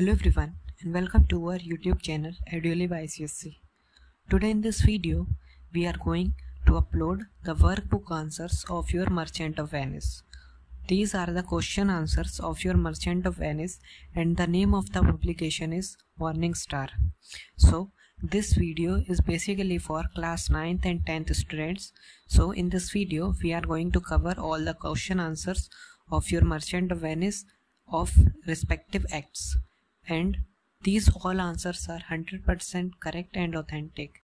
Hello everyone and welcome to our YouTube channel Eduliv ICSE. Today in this video we are going to upload the workbook answers of your Merchant of Venice. These are the question answers of your Merchant of Venice and the name of the publication is Morning Star. So this video is basically for class 9th and 10th students. So in this video we are going to cover all the question answers of your Merchant of Venice of respective acts and these all answers are 100% correct and authentic